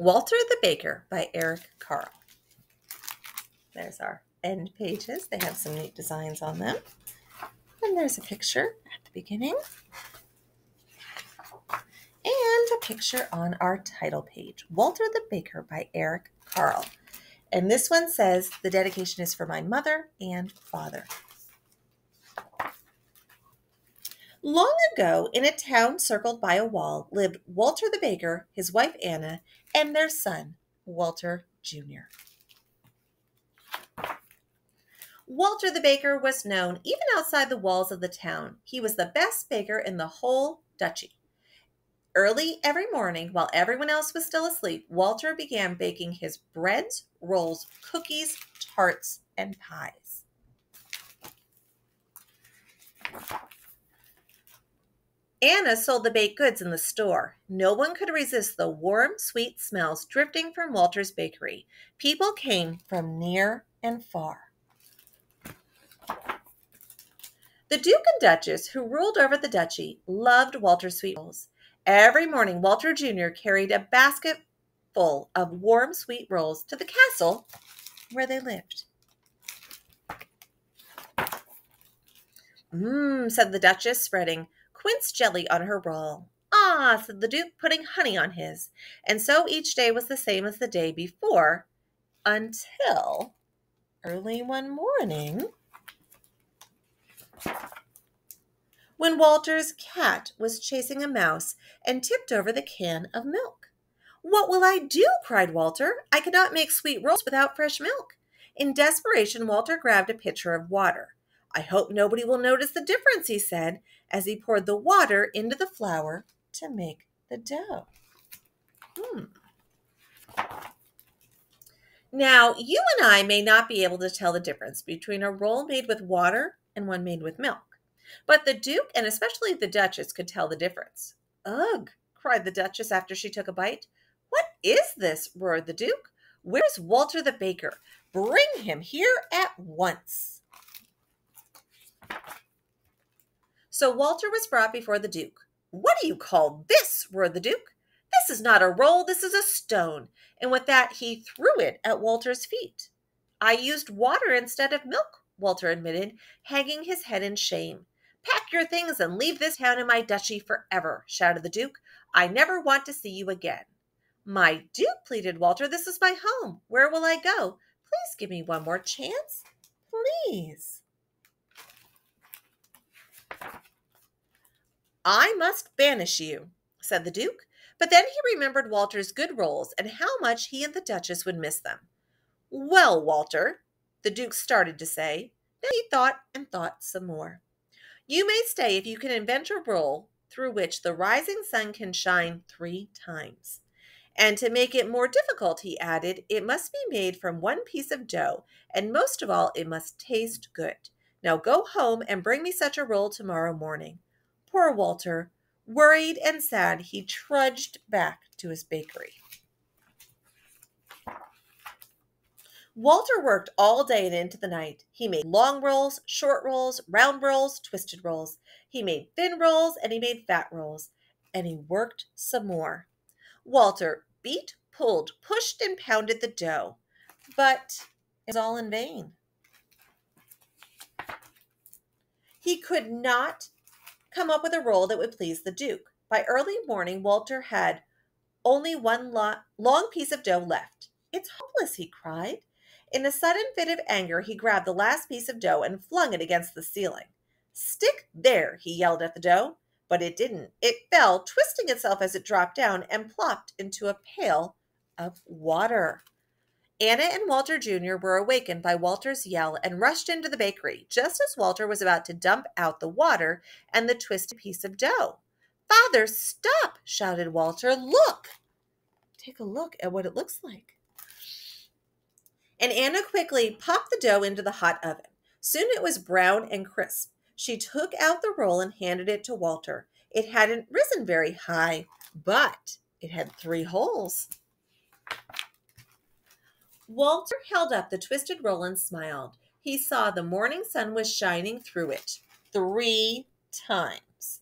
Walter the Baker by Eric Carle. There's our end pages. They have some neat designs on them. And there's a picture at the beginning. And a picture on our title page Walter the Baker by Eric Carle. And this one says the dedication is for my mother and father. Long ago, in a town circled by a wall, lived Walter the baker, his wife Anna, and their son, Walter Jr. Walter the baker was known even outside the walls of the town. He was the best baker in the whole duchy. Early every morning, while everyone else was still asleep, Walter began baking his breads, rolls, cookies, tarts, and pies. Anna sold the baked goods in the store. No one could resist the warm, sweet smells drifting from Walter's bakery. People came from near and far. The Duke and Duchess, who ruled over the duchy, loved Walter's sweet rolls. Every morning, Walter Jr. carried a basket full of warm, sweet rolls to the castle where they lived. Mmm, said the Duchess, spreading quince jelly on her roll. Ah, said the Duke, putting honey on his. And so each day was the same as the day before, until early one morning, when Walter's cat was chasing a mouse and tipped over the can of milk. What will I do? cried Walter. I cannot make sweet rolls without fresh milk. In desperation, Walter grabbed a pitcher of water. I hope nobody will notice the difference, he said, as he poured the water into the flour to make the dough. Hmm. Now, you and I may not be able to tell the difference between a roll made with water and one made with milk, but the Duke and especially the Duchess could tell the difference. Ugh, cried the Duchess after she took a bite. What is this? roared the Duke. Where's Walter the baker? Bring him here at once. So Walter was brought before the Duke. What do you call this? roared the Duke. This is not a roll, this is a stone. And with that, he threw it at Walter's feet. I used water instead of milk, Walter admitted, hanging his head in shame. Pack your things and leave this town and my duchy forever, shouted the Duke. I never want to see you again. My Duke, pleaded Walter, this is my home. Where will I go? Please give me one more chance. Please. I must banish you, said the Duke. But then he remembered Walter's good rolls and how much he and the Duchess would miss them. Well, Walter, the Duke started to say. Then he thought and thought some more. You may stay if you can invent a roll through which the rising sun can shine three times. And to make it more difficult, he added, it must be made from one piece of dough, and most of all, it must taste good. Now go home and bring me such a roll tomorrow morning. Poor Walter, worried and sad, he trudged back to his bakery. Walter worked all day and into the night. He made long rolls, short rolls, round rolls, twisted rolls. He made thin rolls and he made fat rolls. And he worked some more. Walter beat, pulled, pushed, and pounded the dough. But it was all in vain. He could not come up with a roll that would please the Duke. By early morning, Walter had only one lo- long piece of dough left. It's hopeless, he cried. In a sudden fit of anger, he grabbed the last piece of dough and flung it against the ceiling. Stick there, he yelled at the dough. But it didn't. It fell, twisting itself as it dropped down, and plopped into a pail of water. Anna and Walter Jr. were awakened by Walter's yell and rushed into the bakery just as Walter was about to dump out the water and the twisted piece of dough. Father, stop! shouted Walter. Look! Take a look at what it looks like. And Anna quickly popped the dough into the hot oven. Soon it was brown and crisp. She took out the roll and handed it to Walter. It hadn't risen very high, but it had three holes. Walter held up the twisted roll and smiled. He saw the morning sun was shining through it three times.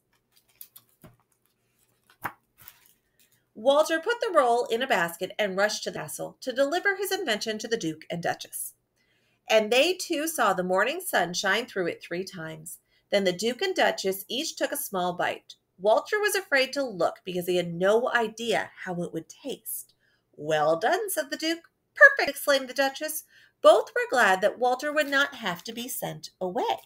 Walter put the roll in a basket and rushed to the castle to deliver his invention to the Duke and Duchess. And they too saw the morning sun shine through it three times. Then the Duke and Duchess each took a small bite. Walter was afraid to look because he had no idea how it would taste. Well done, said the Duke. Perfect, exclaimed the Duchess. Both were glad that Walter would not have to be sent away.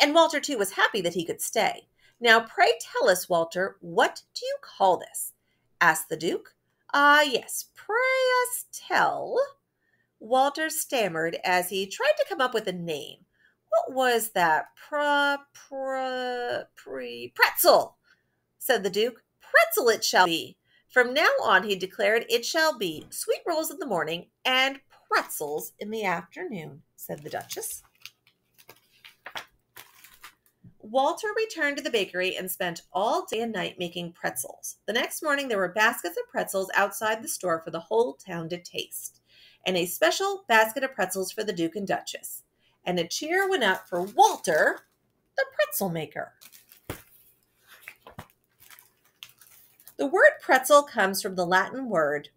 And Walter, too, was happy that he could stay. Now, pray tell us, Walter, what do you call this? asked the Duke. Ah, yes, pray us tell. Walter stammered as he tried to come up with a name. What was that? Pra, pra, pre, pretzel, said the Duke. Pretzel it shall be. From now on, he declared, it shall be sweet rolls in the morning and pretzels in the afternoon, said the Duchess. Walter returned to the bakery and spent all day and night making pretzels. The next morning, there were baskets of pretzels outside the store for the whole town to taste, and a special basket of pretzels for the Duke and Duchess. And a cheer went up for Walter, the pretzel maker. The word pretzel comes from the Latin word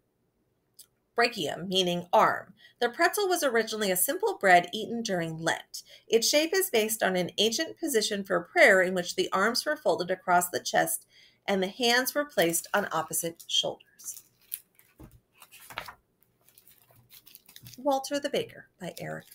brachium, meaning arm. The pretzel was originally a simple bread eaten during Lent. Its shape is based on an ancient position for prayer in which the arms were folded across the chest and the hands were placed on opposite shoulders. Walter the Baker by Eric